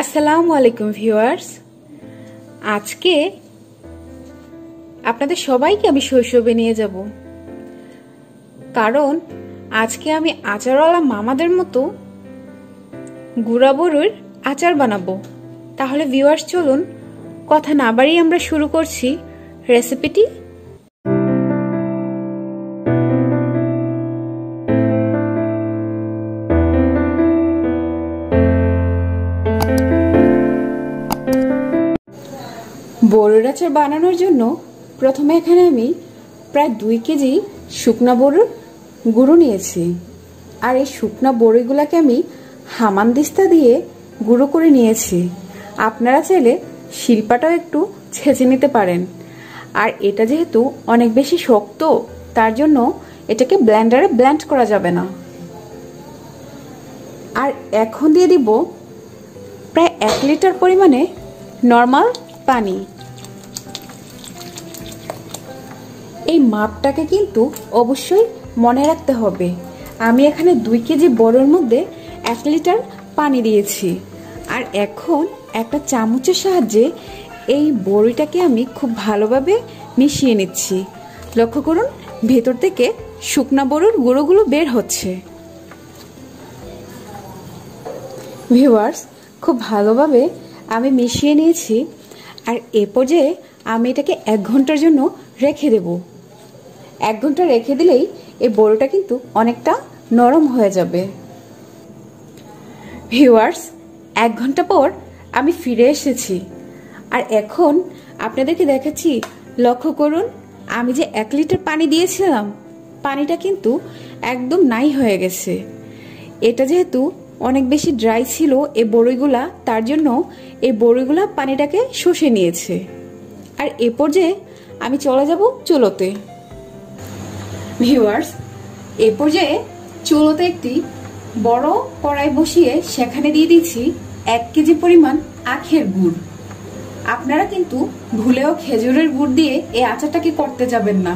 আসসালামু আলাইকুম ভিউয়ার্স। আজকে আপনাদের সবাইকে আমি শৈশবে নিয়ে যাব। কারণ আজকে আমি আচারওয়ালা মামাদের মতো গুড়াবরুর আচার বানাবো। তাহলে ভিউয়ার্স, চলুন কথা না বাড়িয়ে আমরা শুরু করছি রেসিপিটি। বড়ুর আচার বানানোর জন্য প্রথমে এখানে আমি প্রায় দুই কেজি শুকনা বড়ুর গুঁড়ো নিয়েছি। আর এই শুকনা বড়িগুলোকে আমি হামানদিস্তা দিয়ে গুঁড়ো করে নিয়েছি। আপনারা চাইলে শিল্পাটাও একটু ছেঁচে নিতে পারেন। আর এটা যেহেতু অনেক বেশি শক্ত, তার জন্য এটাকে ব্ল্যান্ডারে ব্ল্যান্ড করা যাবে না। আর এখন দিয়ে দিব প্রায় এক লিটার পরিমাণে নর্মাল পানি। এই মাপটাকে কিন্তু অবশ্যই মনে রাখতে হবে। আমি এখানে দুই কেজি বড়ের মধ্যে এক লিটার পানি দিয়েছি। আর এখন একটা চামচের সাহায্যে এই বড়িটাকে আমি খুব ভালোভাবে মিশিয়ে নিচ্ছি। লক্ষ্য করুন, ভেতর থেকে শুকনা বড়ুর গুঁড়োগুলো বের হচ্ছে। ভিউয়ার্স, খুব ভালোভাবে আমি মিশিয়ে নিয়েছি। আর এ পর্যায়ে আমি এটাকে এক ঘণ্টার জন্য রেখে দেব। এক ঘণ্টা রেখে দিলেই এই বড়িটা কিন্তু অনেকটা নরম হয়ে যাবে। ভিউয়ার্স, এক ঘণ্টা পর আমি ফিরে এসেছি। আর এখন আপনাদেরকে দেখাচ্ছি, লক্ষ্য করুন, আমি যে এক লিটার পানি দিয়েছিলাম, পানিটা কিন্তু একদম নাই হয়ে গেছে। এটা যেহেতু অনেক বেশি ড্রাই ছিল এই বড়িগুলা তার জন্য এই বড়িগুলা পানিটাকে শুষে নিয়েছে। আর এ পর্যায়ে আমি চলে যাব চুলোতে। ভিউয়ার্স, এ পর্যায়ে চুলোতে একটি বড় কড়াই বসিয়ে সেখানে দিয়ে দিচ্ছি এক কেজি পরিমাণ আখের গুড়। আপনারা কিন্তু ভুলেও খেজুরের গুড় দিয়ে এই আচারটাকে করতে যাবেন না।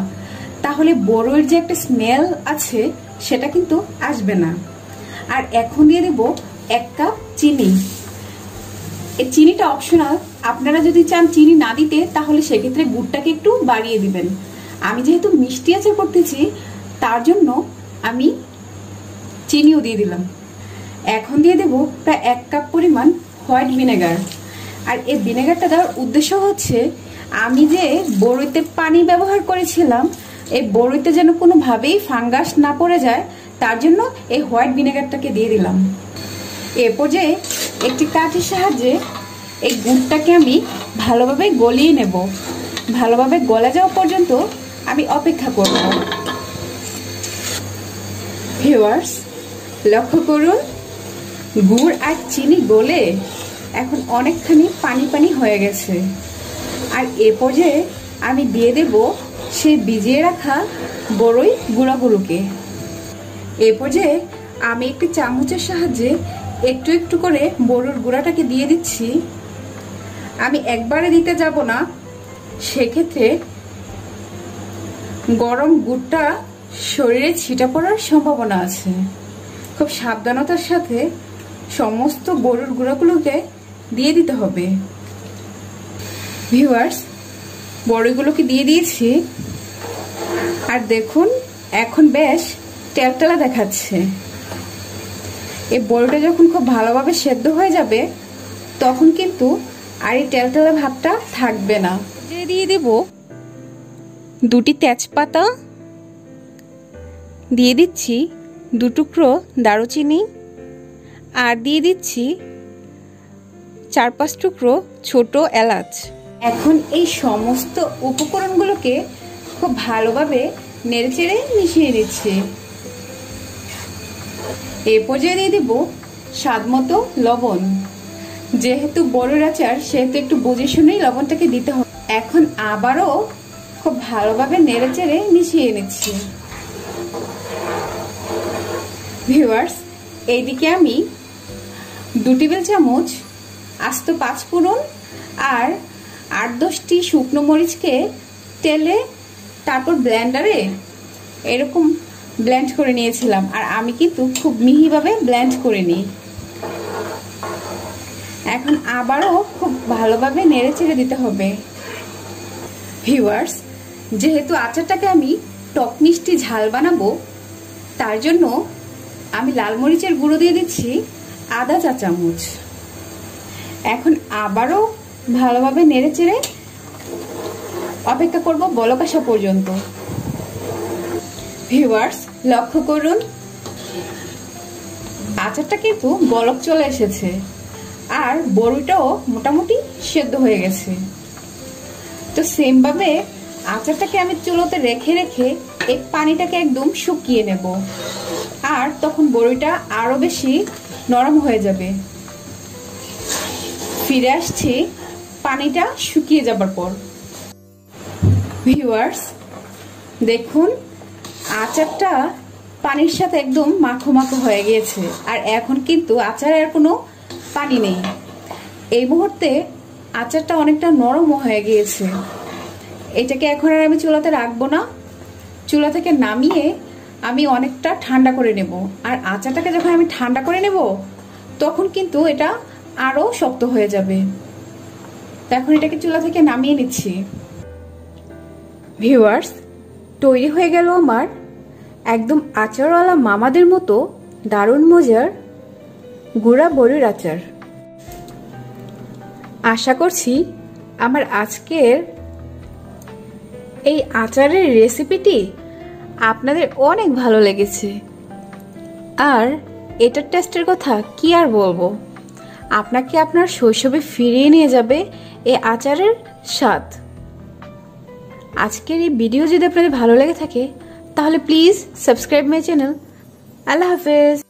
তাহলে বড়ইয়ের যে একটা স্মেল আছে, সেটা কিন্তু আসবে না। আর এখন দিয়ে দেব এক কাপ চিনি। এই চিনিটা অপশনাল আপনারা যদি চান চিনি না দিতে, তাহলে সেক্ষেত্রে গুড়টাকে একটু বাড়িয়ে দিবেন। আমি যেহেতু মিষ্টি আচার করতেছি, তার জন্য আমি চিনিও দিয়ে দিলাম। এখন দিয়ে দেব প্রায় এক কাপ পরিমাণ হোয়াইট ভিনেগার। আর এই ভিনেগারটা দেওয়ার উদ্দেশ্য হচ্ছে, আমি যে বড়ইতে পানি ব্যবহার করেছিলাম, এই বড়ইতে যেন কোনোভাবেই ফাঙ্গাস না পড়ে যায়, তার জন্য এই হোয়াইট ভিনেগারটাকে দিয়ে দিলাম। এ পর্যায়ে একটি কাঠের সাহায্যে এই গুড়টাকে আমি ভালোভাবে গলিয়ে নেব। ভালোভাবে গলে যাওয়া পর্যন্ত আমি অপেক্ষা করব। ভিউয়ার্স লক্ষ্য করুন, গুড় আর চিনি গলে এখন অনেকখানি পানি পানি হয়ে গেছে। আর এ পর্যায়ে আমি দিয়ে দেব সেই ভিজিয়ে রাখা বড়ই গুঁড়াগুলোকে। এ পর্যায়ে আমি একটি চামচের সাহায্যে একটু একটু করে বড়ুর গুঁড়াটাকে দিয়ে দিচ্ছি। আমি একবারে দিতে যাব না। সেক্ষেত্রে গরম গুড়টা শরীরে ছিটা পড়ার সম্ভাবনা আছে। খুব সাবধানতার সাথে সমস্ত গরুর গুঁড়াগুলোকে দিয়ে দিতে হবে। ভিউয়ার্স বড়িগুলোকে দিয়ে দিয়েছি। আর দেখুন, এখন বেশ তেলতেলা দেখাচ্ছে। এই বড়িটা যখন খুব ভালোভাবে সেদ্ধ হয়ে যাবে, তখন কিন্তু আর এই তেলতেলা ভাবটা থাকবে না। দিয়ে দেব। দুটি তেজপাতা দিয়ে দিচ্ছি টুকরো দারুচিনি আর দিয়ে দিচ্ছি চার পাঁচ টুকরো ছোট এলাচ। এখন এই সমস্ত উপকরণগুলোকে খুব ভালোভাবে নেড়েচেড়ে মিশিয়ে দিচ্ছি এ পর্যায়ে দিয়ে দেবো স্বাদ মতো লবণ। যেহেতু বড় আচার সেহেতু একটু বুঝে শুনেই লবণটাকে দিতে হবে। এখন আবারও খুব ভালোভাবে নেড়ে চেড়ে মিশিয়ে নিচ্ছি। ভিউয়ার্স, এইদিকে আমি দু টেবিল চামচ আস্ত পাঁচ ফোড়ন আর আট দশটি শুকনো মরিচকে তেলে তারপর ব্ল্যান্ডারে এরকম ব্ল্যান্ড করে নিয়েছিলাম। আর আমি কিন্তু খুব মিহিভাবে ব্ল্যান্ড করে নিই এখন আবারও খুব ভালোভাবে নেড়ে চেড়ে দিতে হবে। ভিউয়ার্স যেহেতু আচারটাকে আমি টক মিষ্টি ঝাল বানাবো, তার জন্য আমি লাল মরিচের গুঁড়ো দিয়ে দিচ্ছি আদা চা চামচ। এখন আবারও ভালোভাবে নেড়ে চেড়ে অপেক্ষা করব বলক আসা পর্যন্ত। ভিউয়ার্স, লক্ষ্য করুন, আচারটা কিন্তু বলক চলে এসেছে আর বড়িটাও মোটামুটি সেদ্ধ হয়ে গেছে। তো সেমভাবে আচারটাকে আমি চুলোতে রেখে রেখে এই পানিটাকে একদম শুকিয়ে নেব। আর তখন বড়িটা আরও বেশি নরম হয়ে যাবে। ফিরে আসছি পানিটা শুকিয়ে যাবার পর। ভিউয়ার্স, দেখুন, আচারটা পানির সাথে একদম মাখো মাখো হয়ে গিয়েছে। আর এখন কিন্তু আচারের কোনো পানি নেই। এই মুহূর্তে আচারটা অনেকটা নরমও হয়ে গিয়েছে। এটাকে এখন আর আমি চুলাতে রাখব না। চুলা থেকে নামিয়ে আমি অনেকটা ঠান্ডা করে নেব। আর আচারটাকে যখন আমি ঠান্ডা করে নেব, তখন কিন্তু এটা আরও শক্ত হয়ে যাবে। এখন এটাকে চুলা থেকে নামিয়ে নিচ্ছি। ভিউয়ার্স, তৈরি হয়ে গেল আমার একদম আচারওয়ালা মামাদের মতো দারুণ মজার গুড়া বড়ির আচার। আশা করছি আমার আজকের এই আচারের রেসিপিটি আপনাদের অনেক ভালো লেগেছে। আর এটার টেস্টের কথা কি আর বলব? আপনাকে আপনার শৈশবে ফিরিয়ে নিয়ে যাবে এই আচারের স্বাদ? আজকের এই ভিডিও যদি আপনাদের ভালো লেগে থাকে, তাহলে প্লিজ সাবস্ক্রাইব মাই চ্যানেল আল্লাহ হাফেজ।